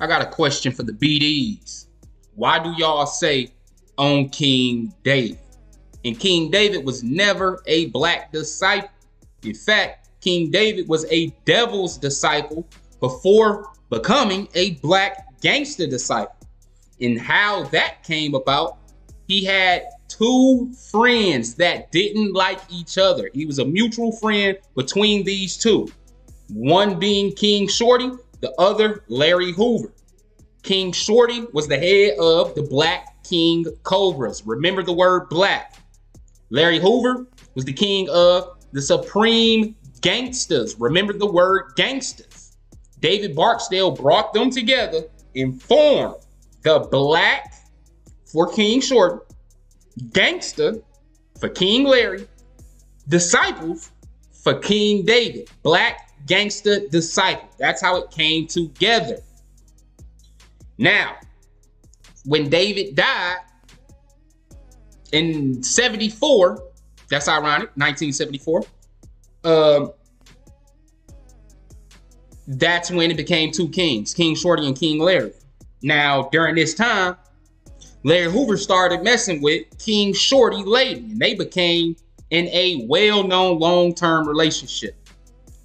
I got a question for the BDs. Why do y'all say on King David? And King David was never a black disciple. In fact, King David was a devil's disciple before becoming a black gangster disciple. And how that came about, he had two friends that didn't like each other. He was a mutual friend between these two. One being King Shorty, the other Larry Hoover. King Shorty was the head of the Black King Cobras. Remember the word black. Larry Hoover was the king of the Supreme Gangsters. Remember the word gangsters. David Barksdale brought them together and formed the Black for King Shorty, Gangster for King Larry, Disciples for King David. Black Gangster Disciple. That's how it came together. Now, when David died in 74, that's ironic, 1974, um, that's when it became two kings, King Shorty and King Larry. Now, during this time, Larry Hoover started messing with King Shorty Lady, and they became in a well-known long-term relationship.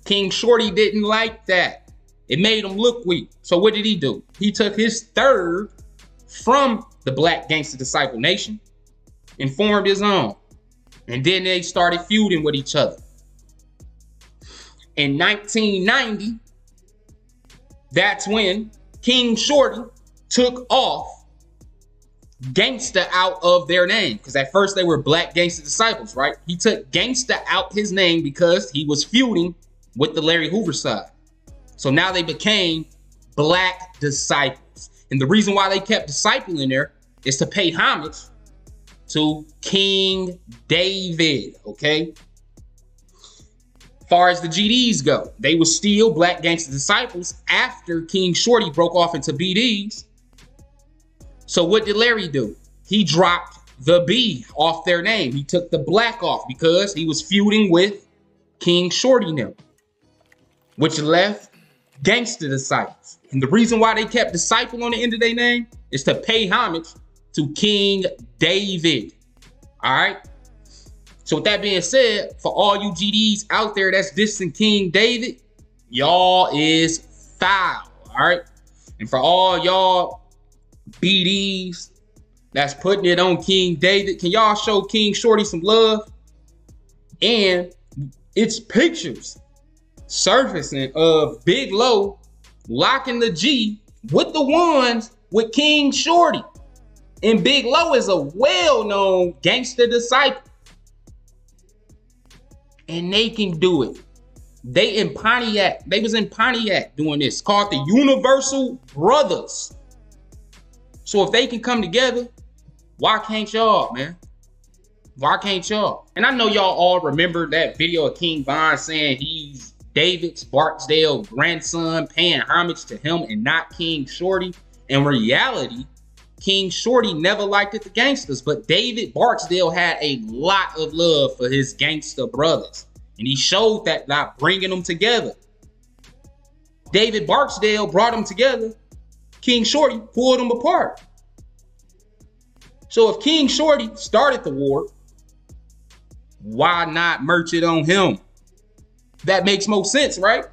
King Shorty didn't like that. It made him look weak. So what did he do? He took his third from the Black Gangster Disciple Nation and formed his own. And then they started feuding with each other. In 1990, that's when King Shorty took off gangsta out of their name because at first they were black gangster disciples right he took gangsta out his name because he was feuding with the larry hoover side. So now they became black disciples. And the reason why they kept disciple in there is to pay homage to king david okay? Far as the GDs go, they were still black gangster disciples after King Shorty broke off into BDs so what did Larry do? He dropped the B off their name. He took the black off because he was feuding with King Shorty now, which left Gangster Disciples. And the reason why they kept Disciple on the end of their name is to pay homage to King David. All right. So with that being said, for all you GDs out there that's dissing King David, y'all is foul. All right. And for all y'all BDs that's putting it on King David. Can y'all show King Shorty some love? And it's pictures surfacing of Big Low locking the G with the ones with King Shorty. And Big Low is a well-known gangster disciple. And they can do it. They in Pontiac. They was in Pontiac doing this. Called the Universal Brothers. So if they can come together, why can't y'all, man? Why can't y'all? And I know y'all all remember that video of King Von saying he's David's Barksdale grandson, paying homage to him and not King Shorty. In reality, King Shorty never liked it the gangsters, but David Barksdale had a lot of love for his gangster brothers. And he showed that by bringing them together. David Barksdale brought them together King Shorty pulled them apart. So if King Shorty started the war, why not merch it on him? That makes most sense, right?